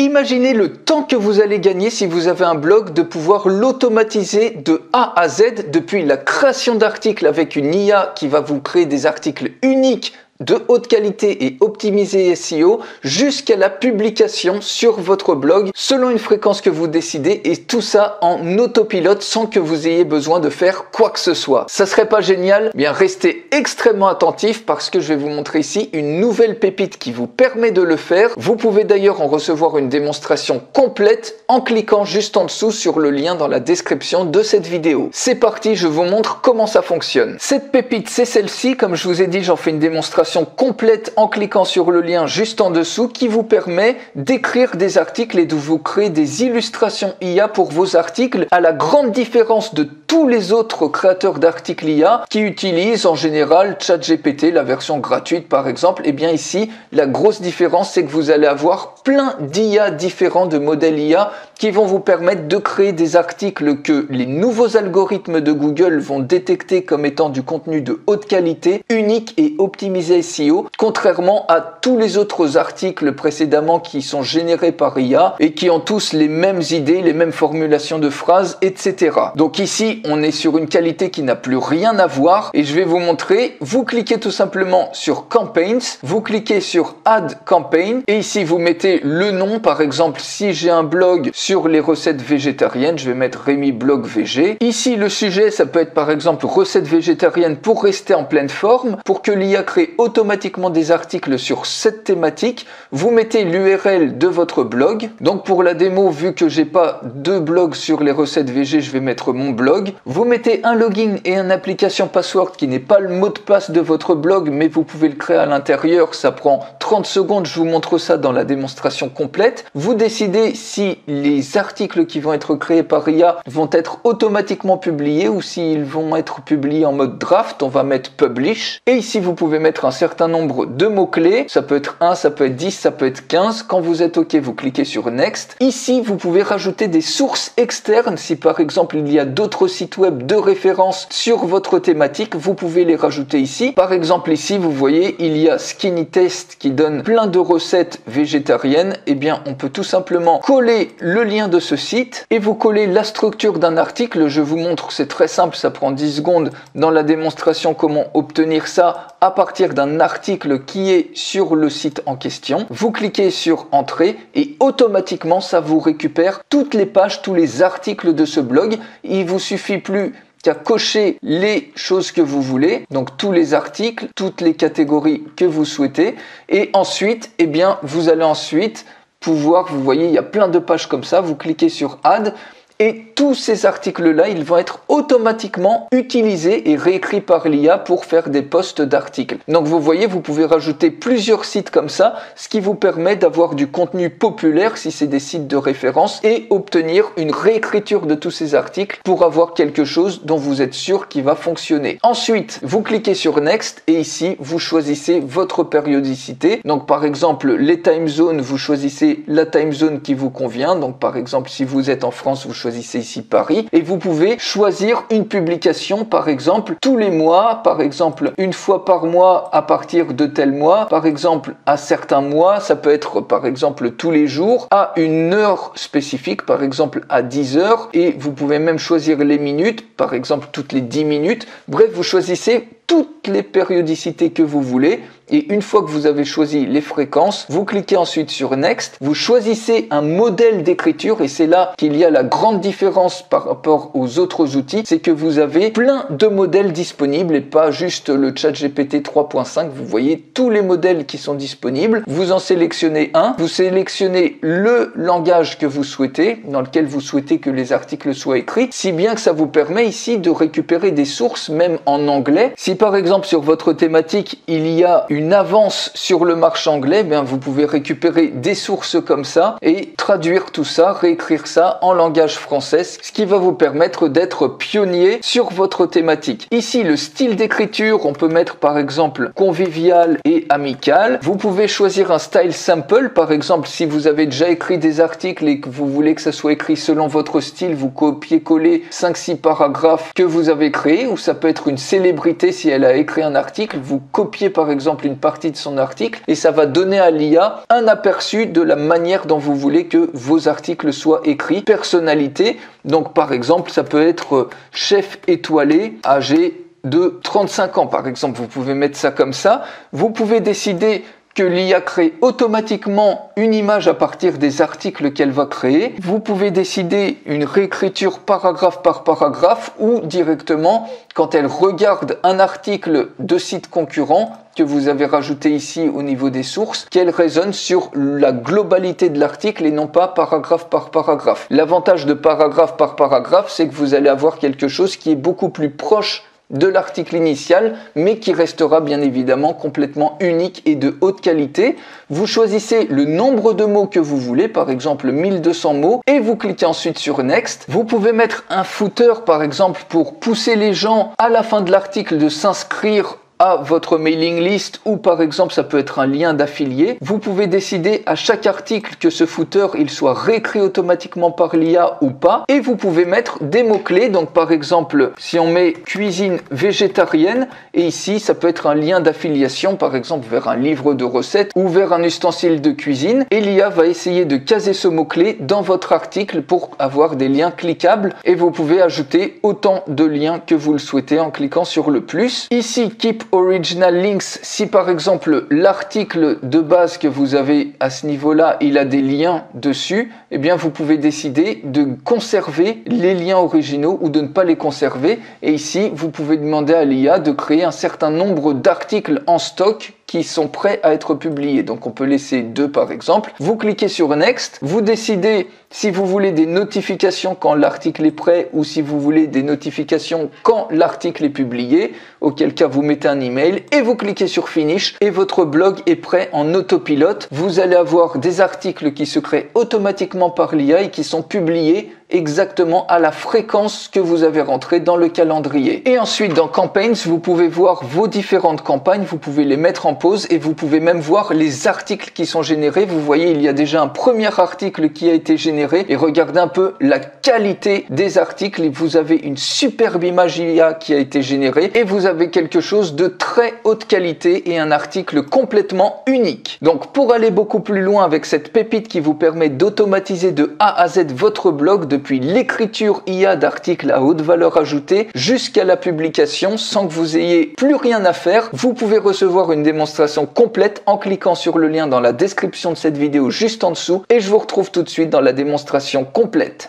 Imaginez le temps que vous allez gagner si vous avez un blog de pouvoir l'automatiser de A à Z depuis la création d'articles avec une IA qui va vous créer des articles uniques de haute qualité et optimiser SEO jusqu'à la publication sur votre blog selon une fréquence que vous décidez et tout ça en autopilote sans que vous ayez besoin de faire quoi que ce soit. Ça serait pas génial? Bien restez extrêmement attentif parce que je vais vous montrer ici une nouvelle pépite qui vous permet de le faire. Vous pouvez d'ailleurs en recevoir une démonstration complète en cliquant juste en dessous sur le lien dans la description de cette vidéo. C'est parti, je vous montre comment ça fonctionne. Cette pépite c'est celle-ci, comme je vous ai dit j'en fais une démonstration complète en cliquant sur le lien juste en dessous qui vous permet d'écrire des articles et de vous créer des illustrations IA pour vos articles. À la grande différence de tous les autres créateurs d'articles IA qui utilisent en général ChatGPT, la version gratuite par exemple. Et eh bien ici, la grosse différence c'est que vous allez avoir plein d'IA différents de modèles IA qui vont vous permettre de créer des articles que les nouveaux algorithmes de Google vont détecter comme étant du contenu de haute qualité, unique et optimisé SEO, contrairement à tous les autres articles précédemment qui sont générés par IA et qui ont tous les mêmes idées, les mêmes formulations de phrases, etc. Donc ici, on est sur une qualité qui n'a plus rien à voir et je vais vous montrer. Vous cliquez tout simplement sur Campaigns, vous cliquez sur Add Campaign et ici vous mettez le nom, par exemple si j'ai un blog sur les recettes végétariennes, je vais mettre Rémi Blog VG. Ici, le sujet, ça peut être par exemple recettes végétariennes pour rester en pleine forme. Pour que l'IA crée automatiquement des articles sur cette thématique, vous mettez l'URL de votre blog. Donc pour la démo, vu que j'ai pas deux blogs sur les recettes VG, je vais mettre mon blog. Vous mettez un login et une application password qui n'est pas le mot de passe de votre blog, mais vous pouvez le créer à l'intérieur. Ça prend 30 secondes, je vous montre ça dans la démonstration complète. Vous décidez si les articles qui vont être créés par IA vont être automatiquement publiés ou s'ils vont être publiés en mode draft, on va mettre publish. Et ici, vous pouvez mettre un certain nombre de mots-clés. Ça peut être 1, ça peut être 10, ça peut être 15. Quand vous êtes OK, vous cliquez sur Next. Ici, vous pouvez rajouter des sources externes. Si par exemple, il y a d'autres sites web de référence sur votre thématique, vous pouvez les rajouter ici. Par exemple, ici, vous voyez, il y a Skinny Test qui donne plein de recettes végétariennes. Eh bien, on peut tout simplement coller le lien de ce site et vous collez la structure d'un article. Je vous montre, c'est très simple, ça prend 10 secondes dans la démonstration comment obtenir ça à partir d'un article qui est sur le site en question. Vous cliquez sur Entrée et automatiquement ça vous récupère toutes les pages, tous les articles de ce blog. Il vous suffit plus qu'à cocher les choses que vous voulez, donc tous les articles, toutes les catégories que vous souhaitez, et ensuite, eh bien, vous allez ensuite pouvoir, vous voyez, il y a plein de pages comme ça, vous cliquez sur Add et tous ces articles-là, ils vont être automatiquement utilisés et réécrits par l'IA pour faire des posts d'articles. Donc vous voyez, vous pouvez rajouter plusieurs sites comme ça, ce qui vous permet d'avoir du contenu populaire si c'est des sites de référence et obtenir une réécriture de tous ces articles pour avoir quelque chose dont vous êtes sûr qui va fonctionner. Ensuite, vous cliquez sur Next et ici, vous choisissez votre périodicité. Donc par exemple, les time zones, vous choisissez la time zone qui vous convient. Donc par exemple, si vous êtes en France, vous choisissez choisissez Paris et vous pouvez choisir une publication par exemple tous les mois, par exemple une fois par mois à partir de tel mois, par exemple à certains mois, ça peut être par exemple tous les jours à une heure spécifique, par exemple à 10 heures et vous pouvez même choisir les minutes, par exemple toutes les 10 minutes. Bref, vous choisissez toutes les périodicités que vous voulez. Et une fois que vous avez choisi les fréquences, vous cliquez ensuite sur Next, vous choisissez un modèle d'écriture. Et c'est là qu'il y a la grande différence par rapport aux autres outils, c'est que vous avez plein de modèles disponibles et pas juste le chat GPT 3.5, vous voyez tous les modèles qui sont disponibles, vous en sélectionnez un, vous sélectionnez le langage que vous souhaitez, dans lequel vous souhaitez que les articles soient écrits, si bien que ça vous permet ici de récupérer des sources même en anglais. Si par exemple sur votre thématique il y a une avance sur le marché anglais, bien vous pouvez récupérer des sources comme ça et traduire tout ça, réécrire ça en langage français, ce qui va vous permettre d'être pionnier sur votre thématique. Ici, le style d'écriture, on peut mettre par exemple convivial et amical. Vous pouvez choisir un style simple, par exemple si vous avez déjà écrit des articles et que vous voulez que ça soit écrit selon votre style, vous copiez-coller 5-6 paragraphes que vous avez créés, ou ça peut être une célébrité s'il elle a écrit un article, vous copiez par exemple une partie de son article et ça va donner à l'IA un aperçu de la manière dont vous voulez que vos articles soient écrits. Personnalité, donc par exemple, ça peut être chef étoilé, âgé de 35 ans par exemple. Vous pouvez mettre ça comme ça. Vous pouvez décider l'IA crée automatiquement une image à partir des articles qu'elle va créer. Vous pouvez décider une réécriture paragraphe par paragraphe ou directement, quand elle regarde un article de site concurrent que vous avez rajouté ici au niveau des sources, qu'elle résonne sur la globalité de l'article et non pas paragraphe par paragraphe. L'avantage de paragraphe par paragraphe, c'est que vous allez avoir quelque chose qui est beaucoup plus proche de l'article initial, mais qui restera bien évidemment complètement unique et de haute qualité. Vous choisissez le nombre de mots que vous voulez, par exemple 1200 mots, et vous cliquez ensuite sur Next. Vous pouvez mettre un footer, par exemple, pour pousser les gens à la fin de l'article de s'inscrire à votre mailing list ou par exemple ça peut être un lien d'affilié. Vous pouvez décider à chaque article que ce footer il soit réécrit automatiquement par l'IA ou pas et vous pouvez mettre des mots clés donc par exemple si on met cuisine végétarienne et ici ça peut être un lien d'affiliation par exemple vers un livre de recettes ou vers un ustensile de cuisine et l'IA va essayer de caser ce mot clé dans votre article pour avoir des liens cliquables et vous pouvez ajouter autant de liens que vous le souhaitez en cliquant sur le plus. Ici keep original links, si par exemple l'article de base que vous avez à ce niveau-là, il a des liens dessus, eh bien vous pouvez décider de conserver les liens originaux ou de ne pas les conserver. Et ici, vous pouvez demander à l'IA de créer un certain nombre d'articles en stock qui sont prêts à être publiés. Donc on peut laisser deux par exemple. Vous cliquez sur Next, vous décidez si vous voulez des notifications quand l'article est prêt ou si vous voulez des notifications quand l'article est publié, auquel cas vous mettez un email et vous cliquez sur Finish et votre blog est prêt en autopilote. Vous allez avoir des articles qui se créent automatiquement par l'IA et qui sont publiés exactement à la fréquence que vous avez rentré dans le calendrier. Et ensuite, dans Campaigns, vous pouvez voir vos différentes campagnes, vous pouvez les mettre en pause et vous pouvez même voir les articles qui sont générés. Vous voyez, il y a déjà un premier article qui a été généré et regardez un peu la qualité des articles. Vous avez une superbe image IA qui a été générée et vous avez quelque chose de très haute qualité et un article complètement unique. Donc, pour aller beaucoup plus loin avec cette pépite qui vous permet d'automatiser de A à Z votre blog, de depuis l'écriture IA d'articles à haute valeur ajoutée jusqu'à la publication sans que vous ayez plus rien à faire. Vous pouvez recevoir une démonstration complète en cliquant sur le lien dans la description de cette vidéo juste en dessous et je vous retrouve tout de suite dans la démonstration complète.